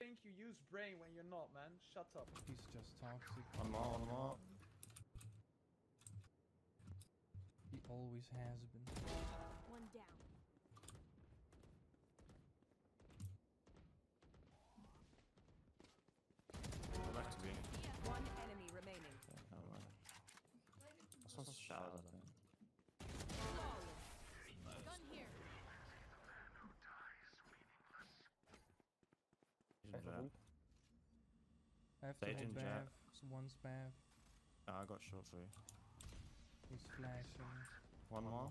think you use brain when you're not, man. Shut up. He's just toxic. One more, one more. He always has been. One down. Go back to B. One enemy remaining. Okay, never mind. This one's shouted, I think. Gun here. He's in Jett. I have to Sage hold. Bav. So One's Bav. Ah, I got short for you. He's flashing. One more.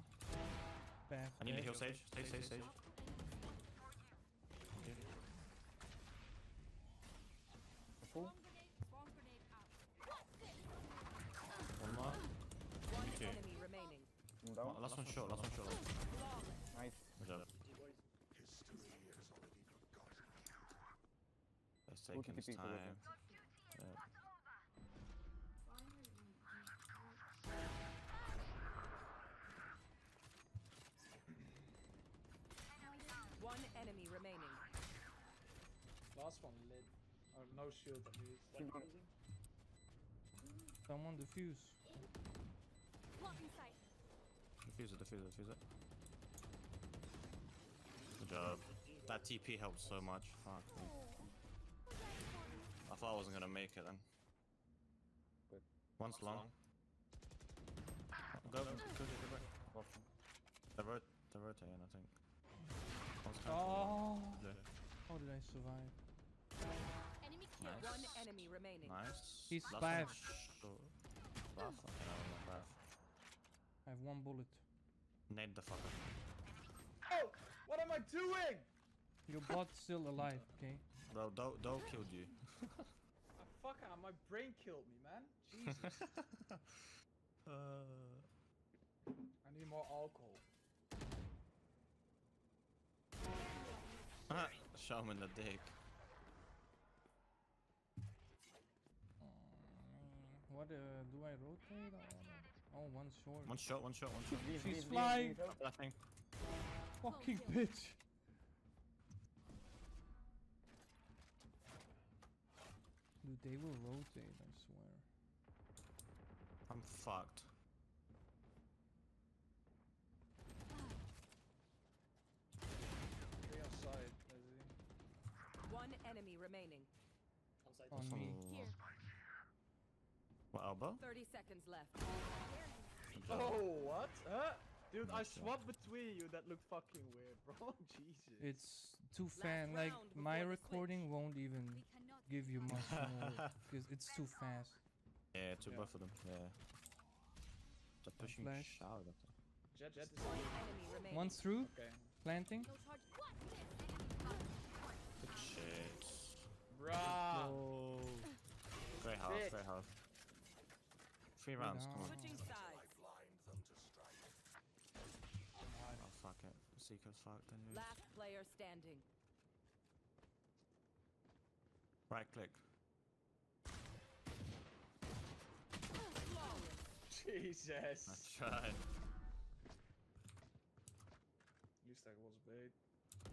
Bav. I need to heal Sage. Sage, Sage, Sage. Okay. Bomb grenade. Bomb grenade out. One more. One Okay. enemy remaining. One- Last one short, last one short. Nice. Good job. It's Good taking its time. Yeah. One enemy remaining. Last one lit. Oh, no shield at least. Like, Shield. Someone defuse. Blocking sight. Defuse it, defuse it, defuse it. Good job. That TP helps so much. Fuck. Me. I thought I wasn't gonna make it then. Good. One's long. Go, go, go, go, go back. Awesome. They're, rot they're rotating, I think. One's. Oh, Yeah. how did I survive? Enemy killed. Nice. One enemy remaining. Nice. He's Last five. one short. Last one? Yeah, not bad. I have one bullet. Nade the fucker. Oh! What am I doing? Your bot's still alive, okay? Bro, Do Do killed you. Ah, fuck, ah, my brain killed me, man. Jesus. uh, I need more alcohol. Show him in the dick. What uh, do I rotate? Or... Oh, one short. One shot, one shot, one shot. She's please, please, flying. Nothing. Fucking bitch. They will rotate, I swear. I'm fucked. Three on side, Leslie. One enemy remaining. On me. Oh. Here. What, elbow? 30 seconds left. Oh, what? Huh? Dude, I Nice job. swapped between you. That looked fucking weird, bro. Jesus. It's too fan. Like, my before the recording won't even cannot give you much more. Because it's too fast. Yeah, to Yeah. both of them. Yeah. They're pushing flash. shout at them. Jett, Jett is One enemy through, okay. planting. No charge. What? This. Good shit. Bruh. Oh. Great half, Shit. great half. Three rounds, come on. Switching sides. Oh, fuck it. The Seeker's fucked anyways. Last player standing. Right click. Jesus. I tried. At least that was bait.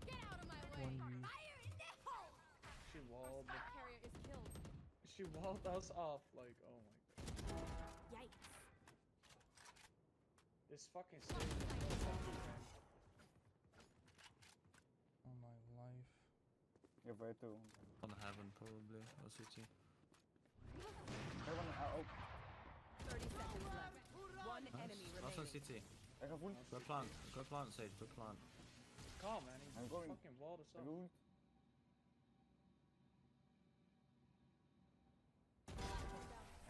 Get out of my way. One. Fire in the hole. She walled. Spike carrier is killed. She walled us off. Like, oh my god. Yikes. This fucking stage is no fucking. Oh my life. You're very too. On heaven, probably. Or city. Everyone, uh, oh, 30 seconds left. One enemy Nice. Last one remaining. city. I have ult. Go plant. Go plant, Sage. Go plant. Calm, man. He I'm going. fucking walled us I off.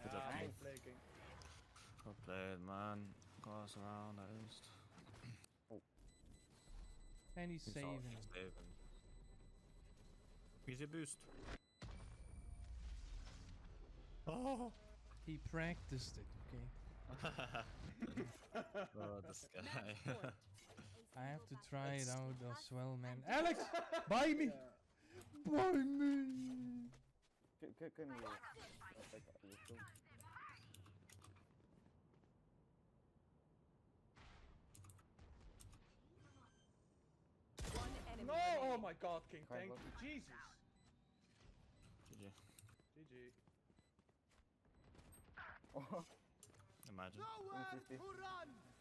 Good job, Yeah, man. I'm flaking. Good played, man. Got us around at least. And he's He's all- saving. Saving. Easy boost. Oh! He practiced it, okay? oh, this guy. I have to try it out as well, man. Alex! Buy me! Yeah. Buy me! Can, can, can you? enemy No! Oh my god, King. Thank you. Jesus. GG. GG. Oh, Imagine. 150.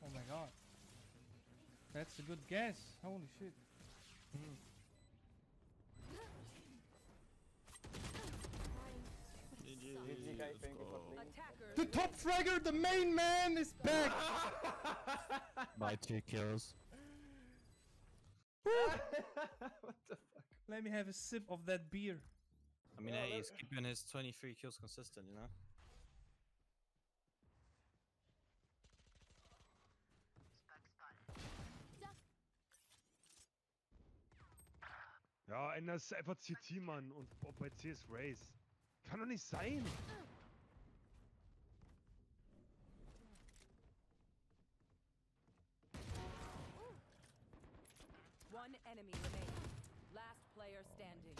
Oh my god. That's a good guess. Holy shit. GG. GG guys, let's thank you for go. playing. Attackers. The top fragger, the main man is back! By two kills. what the fuck? Let me have a sip of that beer. I mean, Yeah, hey, he's keeping his 23 kills consistent, you know? Ja, änder es einfach CT, Mann. Und ob bei CS Race. Kann doch nicht sein. One enemy remaining. Last player standing.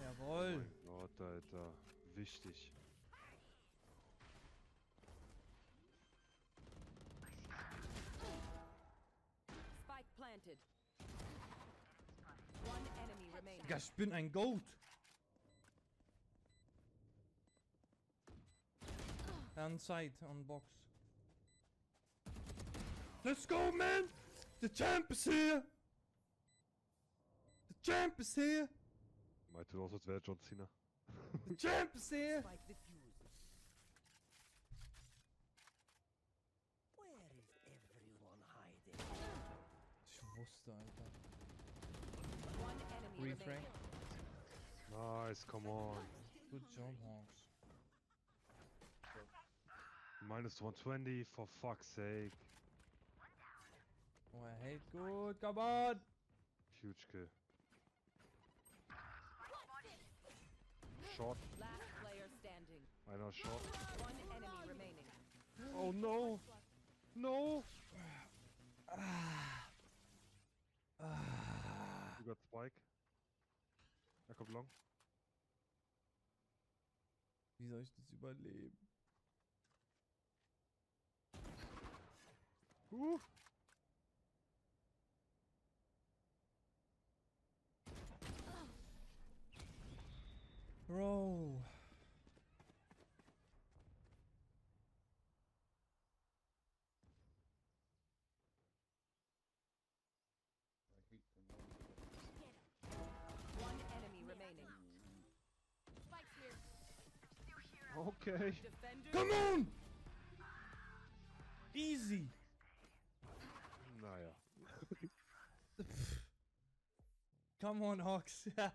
Jawohl. Gott, Alter. Wichtig. Spike planted. Digga, ich bin ein Goat. On side, on box. Let's go, man! The champ is here! The champ is here! Meint du aus, als wäre John Cena? The champ is here! One enemy Nice, come on. Good job, Hawks. Minus 120, for fuck's sake. Oh, er hält gut, come on! Huge kill. Shot. Last player standing. Einer short. One enemy remaining. Oh no! No! You got Spike. Kommt long. Wie soll ich das überleben? Uh. Bro. Okay. Defender. Come on! Easy! Naja. Come on, Hawks. Ja.